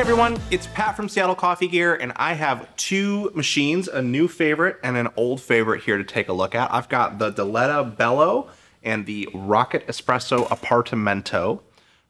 Hey everyone, it's Pat from Seattle Coffee Gear, and I have two machines, a new favorite and an old favorite here to take a look at. I've got the Diletta Bello and the Rocket Espresso Appartamento.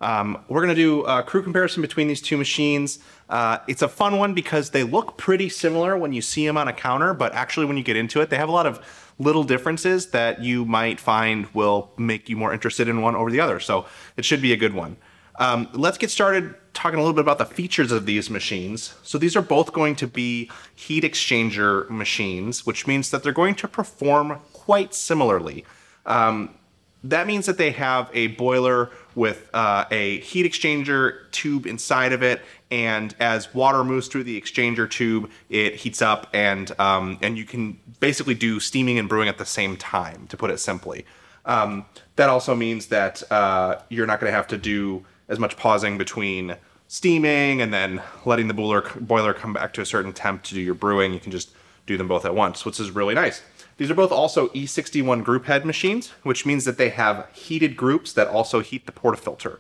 Um, we're gonna do a crew comparison between these two machines. Uh, it's a fun one because they look pretty similar when you see them on a counter, but actually when you get into it, they have a lot of little differences that you might find will make you more interested in one over the other. So it should be a good one. Um, let's get started talking a little bit about the features of these machines. So these are both going to be heat exchanger machines, which means that they're going to perform quite similarly. Um, that means that they have a boiler with uh, a heat exchanger tube inside of it, and as water moves through the exchanger tube, it heats up, and um, and you can basically do steaming and brewing at the same time, to put it simply. Um, that also means that uh, you're not going to have to do as much pausing between steaming and then letting the boiler boiler come back to a certain temp to do your brewing. You can just do them both at once, which is really nice. These are both also E61 group head machines, which means that they have heated groups that also heat the portafilter.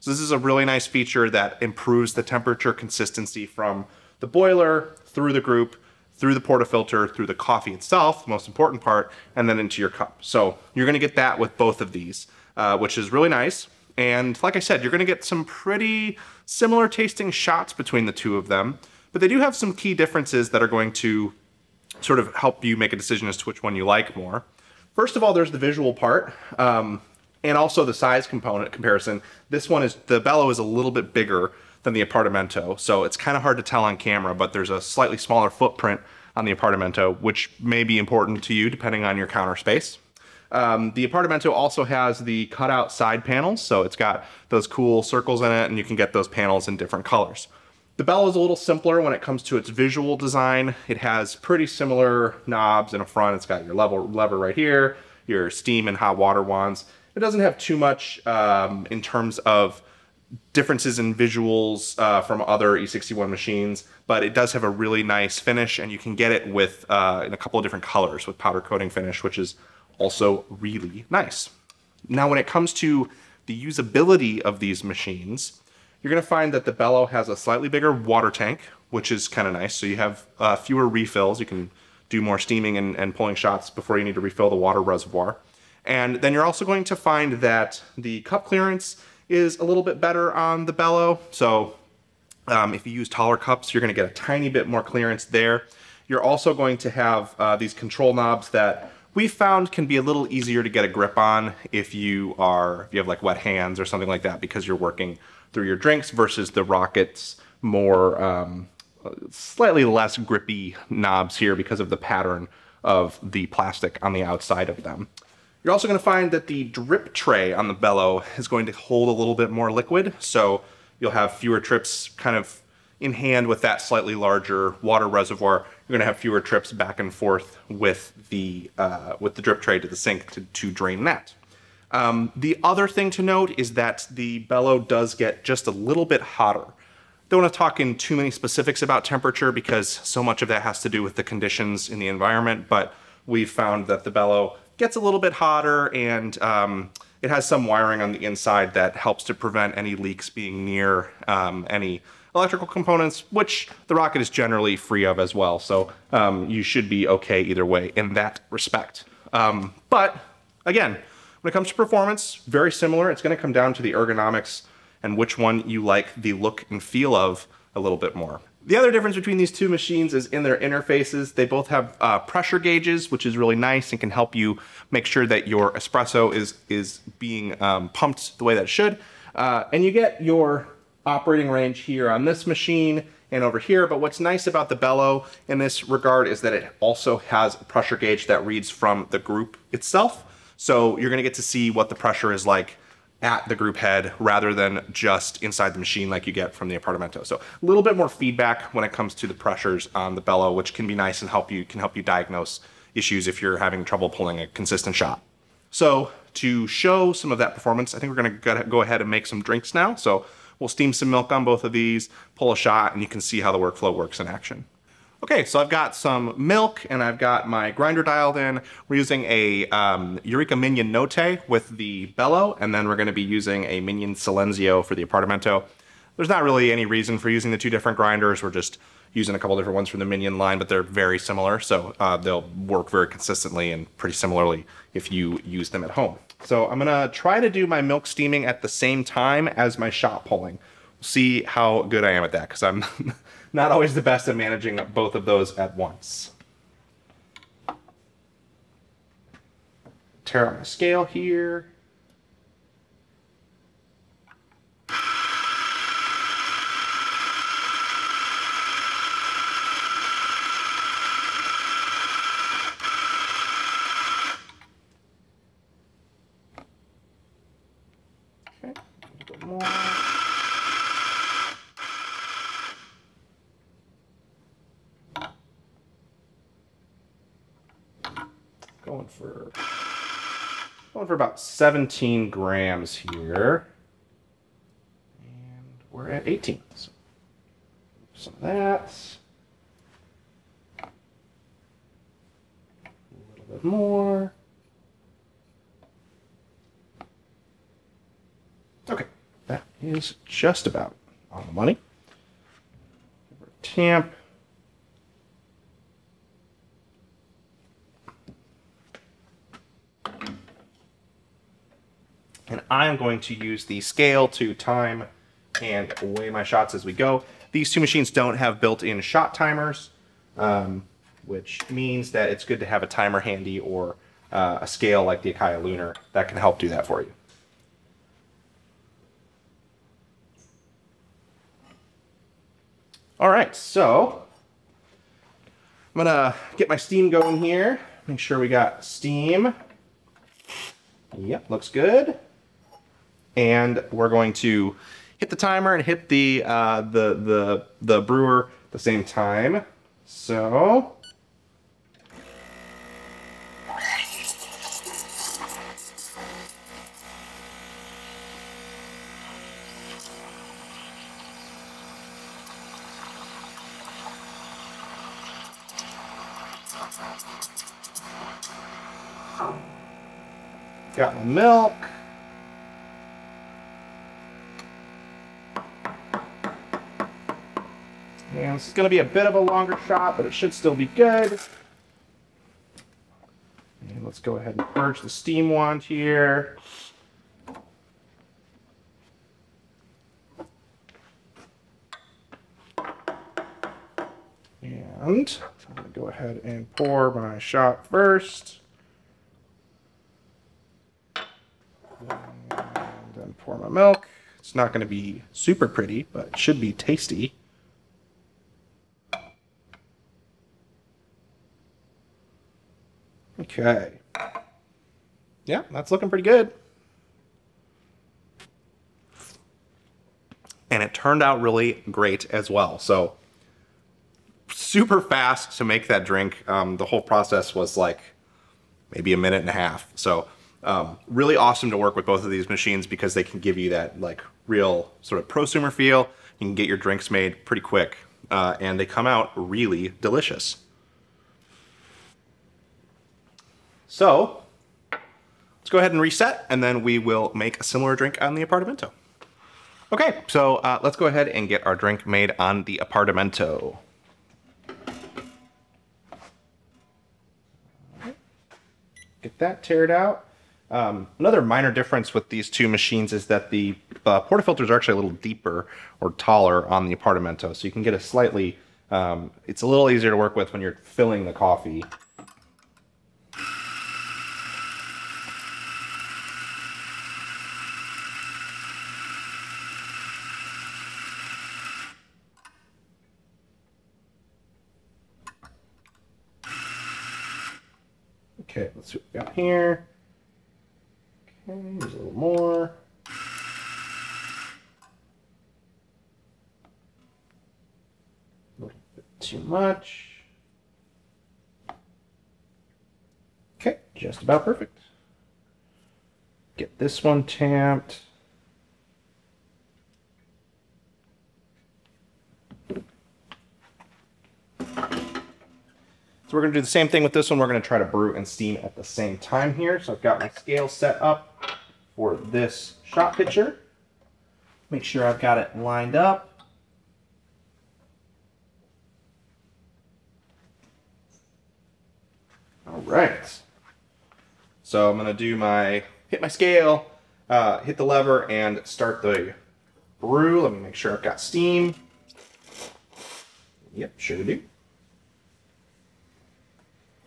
So this is a really nice feature that improves the temperature consistency from the boiler through the group, through the portafilter, through the coffee itself, the most important part, and then into your cup. So you're gonna get that with both of these, uh, which is really nice. And like I said, you're gonna get some pretty similar tasting shots between the two of them, but they do have some key differences that are going to sort of help you make a decision as to which one you like more. First of all, there's the visual part. Um, and also the size component comparison. This one is, the Bello is a little bit bigger than the Appartamento, so it's kind of hard to tell on camera, but there's a slightly smaller footprint on the Appartamento, which may be important to you depending on your counter space. Um, the Appartamento also has the cutout side panels, so it's got those cool circles in it, and you can get those panels in different colors. The Bello is a little simpler when it comes to its visual design. It has pretty similar knobs in the front. It's got your level, lever right here, your steam and hot water wands. It doesn't have too much um, in terms of differences in visuals uh, from other E61 machines, but it does have a really nice finish, and you can get it with uh, in a couple of different colors with powder coating finish, which is also really nice. Now, when it comes to the usability of these machines, you're gonna find that the Bello has a slightly bigger water tank, which is kind of nice. So you have uh, fewer refills. You can do more steaming and, and pulling shots before you need to refill the water reservoir. And then you're also going to find that the cup clearance is a little bit better on the Bello. So um, if you use taller cups, you're gonna get a tiny bit more clearance there. You're also going to have uh, these control knobs that we found can be a little easier to get a grip on if you are, if you have like wet hands or something like that because you're working through your drinks versus the Rocket's more um, slightly less grippy knobs here because of the pattern of the plastic on the outside of them. You're also going to find that the drip tray on the Bello is going to hold a little bit more liquid, so you'll have fewer trips kind of in hand with that slightly larger water reservoir. You're going to have fewer trips back and forth with the uh, with the drip tray to the sink to, to drain that. Um, the other thing to note is that the Bello does get just a little bit hotter. Don't want to talk in too many specifics about temperature because so much of that has to do with the conditions in the environment, but we've found that the Bello gets a little bit hotter and um, it has some wiring on the inside that helps to prevent any leaks being near um, any electrical components, which the Rocket is generally free of as well. So um, you should be okay either way in that respect. Um, but again, when it comes to performance, very similar. It's going to come down to the ergonomics and which one you like the look and feel of a little bit more. The other difference between these two machines is in their interfaces. They both have uh, pressure gauges, which is really nice and can help you make sure that your espresso is, is being um, pumped the way that it should. Uh, and you get your operating range here on this machine and over here. But what's nice about the Bello in this regard is that it also has a pressure gauge that reads from the group itself. So you're gonna get to see what the pressure is like at the group head rather than just inside the machine like you get from the Appartamento. So a little bit more feedback when it comes to the pressures on the Bello, which can be nice and help you can help you diagnose issues if you're having trouble pulling a consistent shot. So to show some of that performance, I think we're gonna go ahead and make some drinks now. So we'll steam some milk on both of these, pull a shot, and you can see how the workflow works in action. Okay, so I've got some milk and I've got my grinder dialed in. We're using a um, Eureka Minion Note with the Bello, and then we're gonna be using a Minion Silenzio for the Appartamento. there's not really any reason for using the two different grinders. We're just using a couple different ones from the Minion line, but they're very similar. So uh, they'll work very consistently and pretty similarly if you use them at home. So I'm gonna try to do my milk steaming at the same time as my shot pulling. See how good I am at that, because I'm not always the best at managing both of those at once. Tare out my scale here. Okay, a little bit more. Going for going for about 17 grams here. And we're at 18. So some of that. A little bit more. Okay, that is just about on the money. Tamp. And I'm going to use the scale to time and weigh my shots as we go. These two machines don't have built-in shot timers, um, which means that it's good to have a timer handy or uh, a scale like the Acaia Lunar that can help do that for you. All right, so I'm gonna get my steam going here. Make sure we got steam. Yep, looks good. And we're going to hit the timer and hit the uh, the the the brewer at the same time. So. Got my milk. And this is going to be a bit of a longer shot, but it should still be good. And let's go ahead and purge the steam wand here. And I'm going to go ahead and pour my shot first. And then pour my milk. It's not going to be super pretty, but it should be tasty. Okay. Yeah, that's looking pretty good. And it turned out really great as well. So super fast to make that drink. Um, the whole process was like maybe a minute and a half. So um, really awesome to work with both of these machines because they can give you that like real sort of prosumer feel. You can get your drinks made pretty quick uh, and they come out really delicious. So let's go ahead and reset and then we will make a similar drink on the Appartamento. Okay, so uh, let's go ahead and get our drink made on the Appartamento. Get that teared out. Um, another minor difference with these two machines is that the uh, portafilters are actually a little deeper or taller on the Appartamento, so you can get a slightly, um, it's a little easier to work with when you're filling the coffee. Got here. Okay, there's a little more. A little bit too much. Okay, just about perfect. Get this one tamped. So we're gonna do the same thing with this one. We're gonna try to brew and steam at the same time here. So I've got my scale set up for this shot pitcher. Make sure I've got it lined up. All right. So I'm gonna do my, hit my scale, uh, hit the lever and start the brew. Let me make sure I've got steam. Yep, sure do.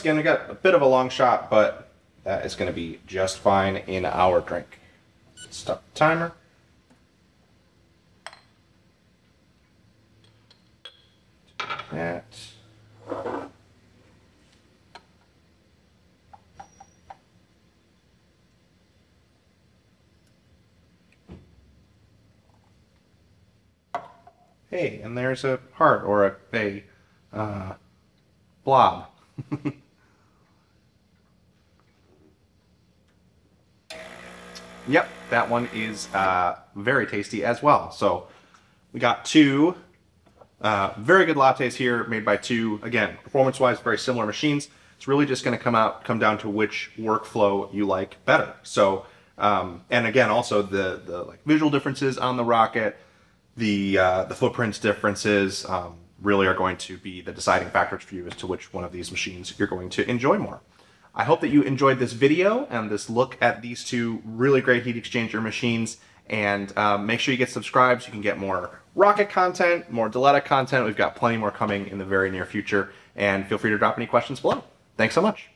once again, we got a bit of a long shot, but that is going to be just fine in our drink. Stop the timer. That. Hey, and there's a heart or a, a uh, blob. yep, that one is uh, very tasty as well. So we got two uh, very good lattes here made by two, again, performance-wise, very similar machines. It's really just going to come out, come down to which workflow you like better. So, um, and again, also the the like visual differences on the Rocket, the uh, the footprints differences um, really are going to be the deciding factors for you as to which one of these machines you're going to enjoy more. I hope that you enjoyed this video and this look at these two really great heat exchanger machines. And um, make sure you get subscribed so you can get more Rocket content, more Diletta content. We've got plenty more coming in the very near future. And feel free to drop any questions below. Thanks so much.